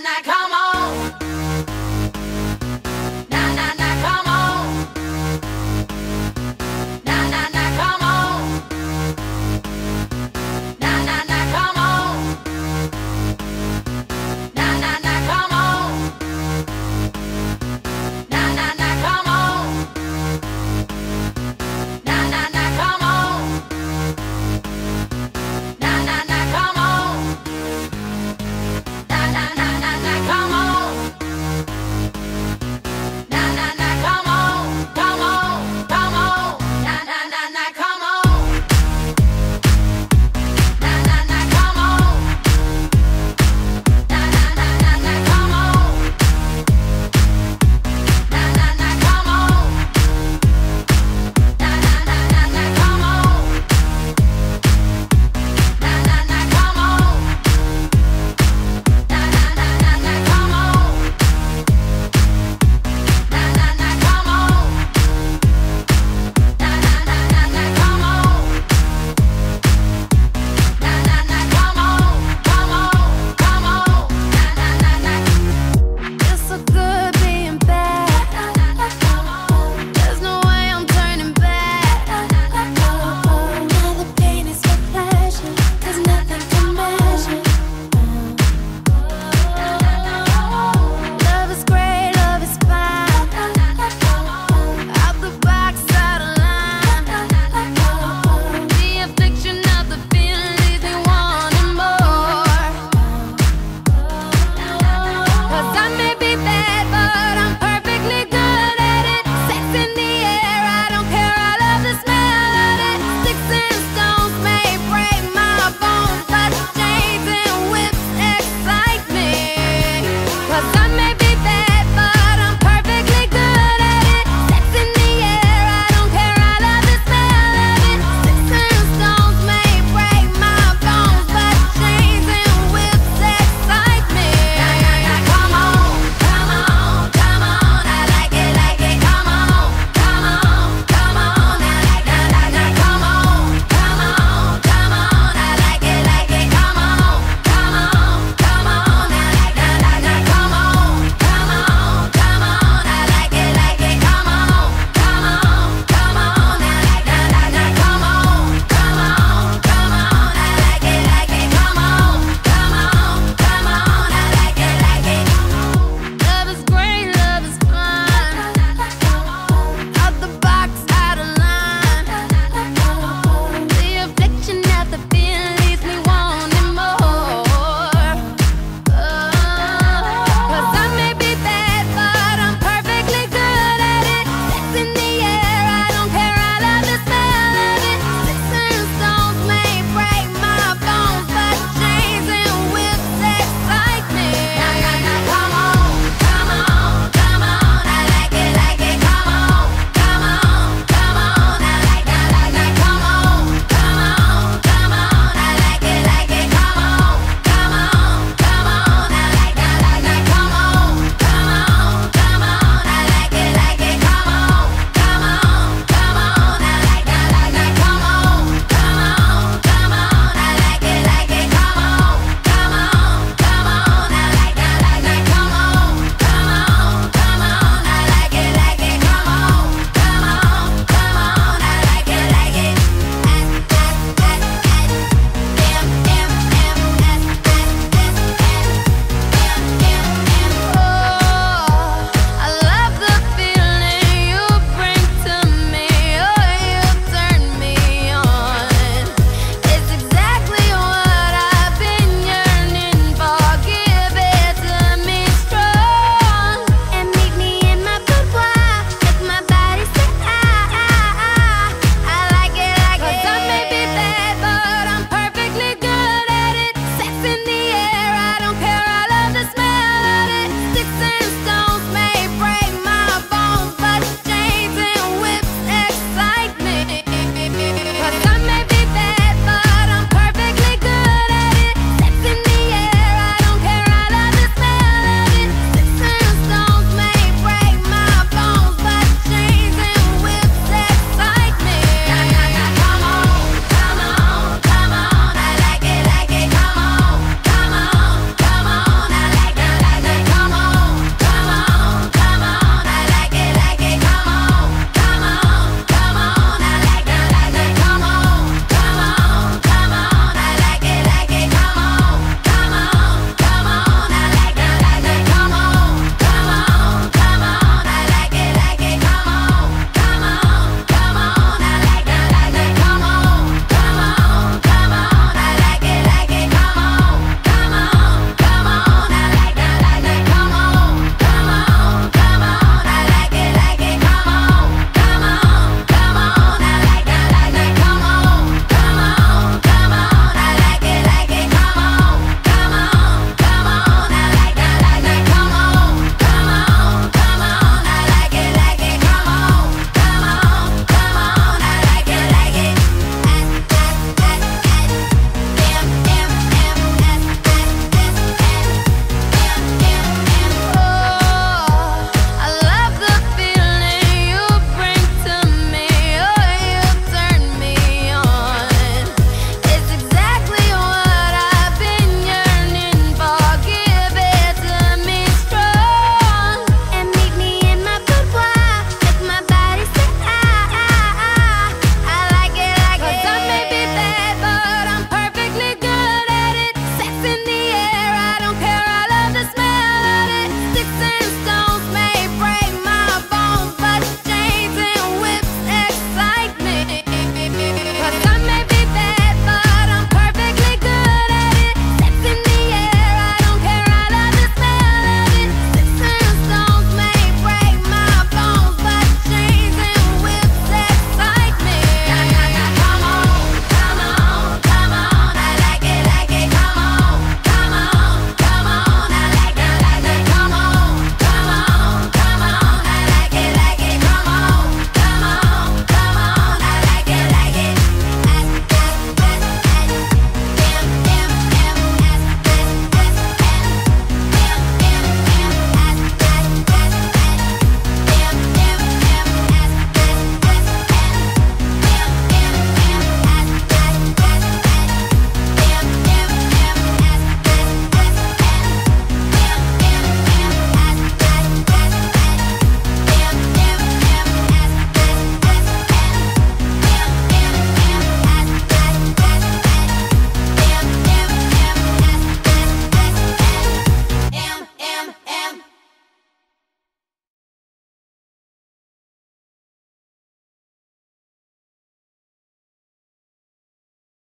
na